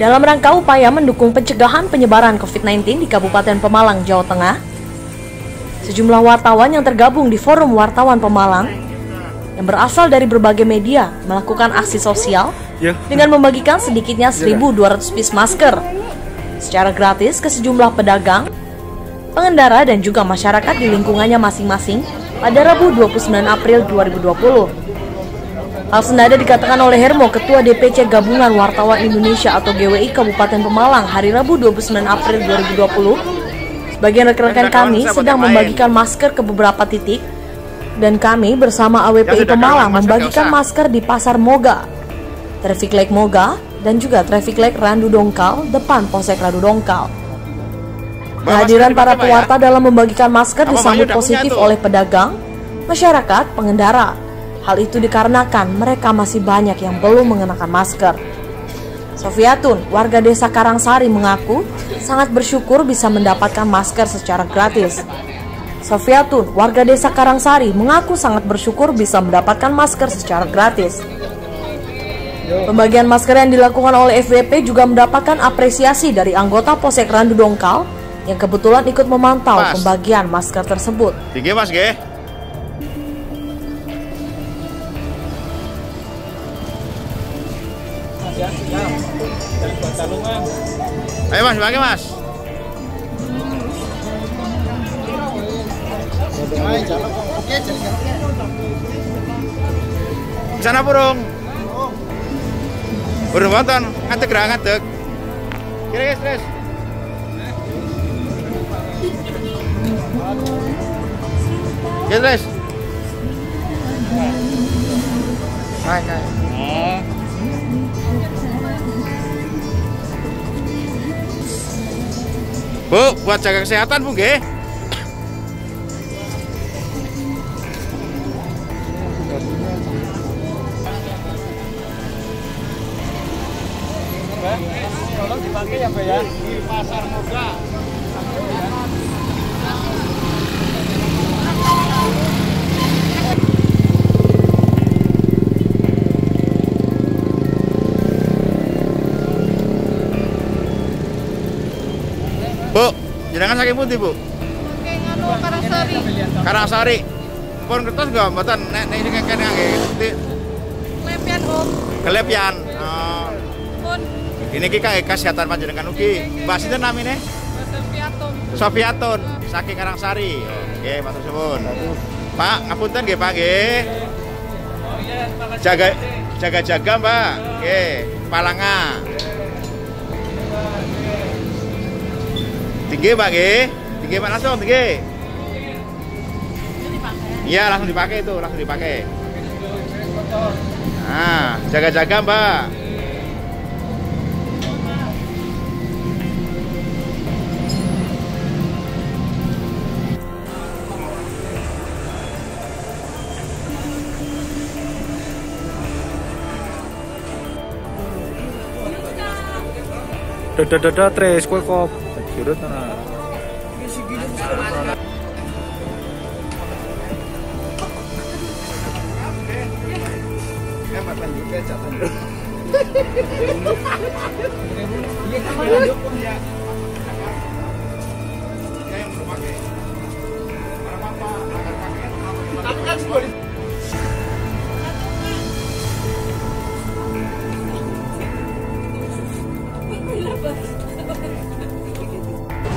Dalam rangka upaya mendukung pencegahan penyebaran COVID-19 di Kabupaten Pemalang, Jawa Tengah, sejumlah wartawan yang tergabung di Forum Wartawan Pemalang yang berasal dari berbagai media melakukan aksi sosial Ya. dengan membagikan sedikitnya 1.200 piece masker secara gratis ke sejumlah pedagang, pengendara dan juga masyarakat di lingkungannya masing-masing pada Rabu 29 April 2020. Hal senada dikatakan oleh Hermo, Ketua DPC Gabungan Wartawan Indonesia atau GWI Kabupaten Pemalang hari Rabu 29 April 2020. Sebagian rekan-rekan kami sedang membagikan masker ke beberapa titik dan kami bersama AWPI Pemalang membagikan masker di Pasar Moga, Traffic Light Moga, dan juga Traffic Light Randu Dongkal depan Polsek Randu Dongkal. Kehadiran para pewarta dalam membagikan masker disambut positif oleh pedagang, masyarakat, pengendara. Hal itu dikarenakan mereka masih banyak yang belum mengenakan masker. Sofiatun, warga desa Karangsari mengaku sangat bersyukur bisa mendapatkan masker secara gratis. Sofiatun, warga desa Karangsari mengaku sangat bersyukur bisa mendapatkan masker secara gratis. Pembagian masker yang dilakukan oleh FWP juga mendapatkan apresiasi dari anggota Polsek Randu Dongkal yang kebetulan ikut memantau Mas. pembagian masker tersebut. Tinggi mas, ge. Ayo mas, bagi mas. Di sana burung. Burung wonten, ngadeg ra ngadeg. Kira guys, terus. Ya, terus. Hai, hai. Bu, buat jaga kesehatan, Bu, nggih. Tolong dipakai ya, Mbak ya. Di Pasar Moga. Bu, jenengan saking pundi, Bu? Oke, nganu Karangsari. Karangsari. Pun kertas enggak mboten nek nek sing kene nggih. Ti- Lepian Om. Kelepian. Oh. Pun Ini ki kangge kesehatan panjenengan ugi. Mbak sinten namine? Sepiatum. Sofiatun saking Karangsari. Oke, matur suwun. Pak, ngapunten nggih, Pak nggih. Jaga jaga-jaga, Mbak. Nggih, palanga. Tinggi, Pak nggih. Tinggi Pak langsung, tinggi. Iya, langsung dipakai itu, langsung dipakai. Nah, jaga-jaga, Mbak. Tres kowe kok jurut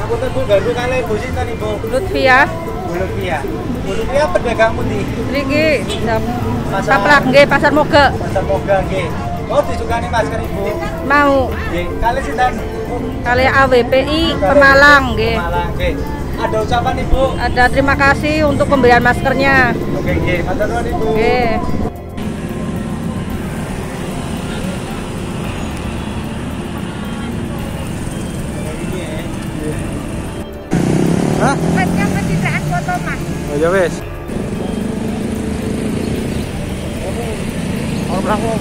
ana. Ngapunten Bu, garu kali Bu sinten Ibu? Lutfia. Bu Lutfia. Bu Lutfia pedagang pundi? Riki. Pasar- Saplak nggih Pasar Moga. Pasar Moga nggih. Oh, disukani masker Ibu. Mau Nggih, kali sinten? kali AWPI Pemalang nggih. Malang nggih. Ada ucapan Ibu? Ada terima kasih untuk pemberian maskernya. Oke nggih, matur nuwun Ibu. Nggih. Mas. Oh ya wes. Berapa?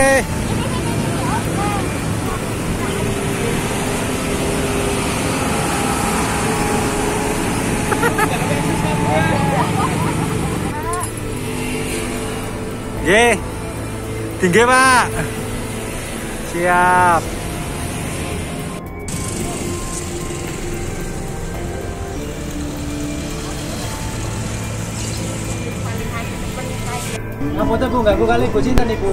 Eh. Tinggi, Pak. Siap. Apa tuh Bu ganggu kali Bu Sinten Ibu?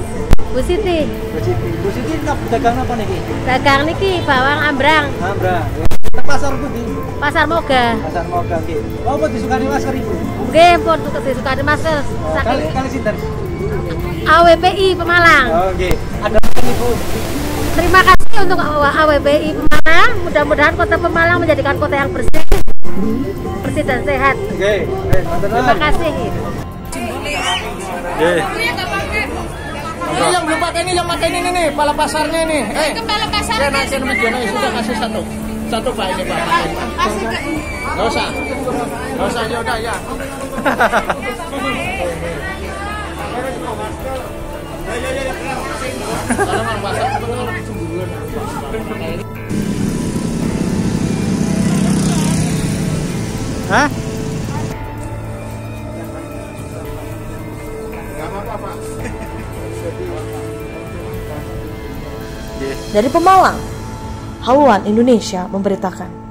Bu Siti, Bu Siti. Bu Siti nak dagang apa niki? dagang niki bawang ambrang, Ambra. Kita pasar putih. pasar moga. Pasar Moga nggih. Apa disukani masker Ibu? Nggih, pun disukani masker Oh, saking kali kali sinten? AWPI Pemalang. Oh nggih. Ada apa Ibu? Terima kasih untuk AWPI Pemalang. Mudah-mudahan kota Pemalang menjadikan kota yang bersih, bersih dan sehat. Nggih. Eh, matur Terima kasih. Nggih. Ini yang belum pakai ini, yang pakai ini nih, pala pasarnya ini. Eh, kepala pasarnya. Ya, nanti sama Jono, sudah kasih satu. Satu Pak ini Pak. Kasih ke Gak usah. Gak usah, ya udah ya. Kalau mau pasar, betul-betul cemburuan. Hah? Dari Pemalang, Haluan Indonesia memberitakan.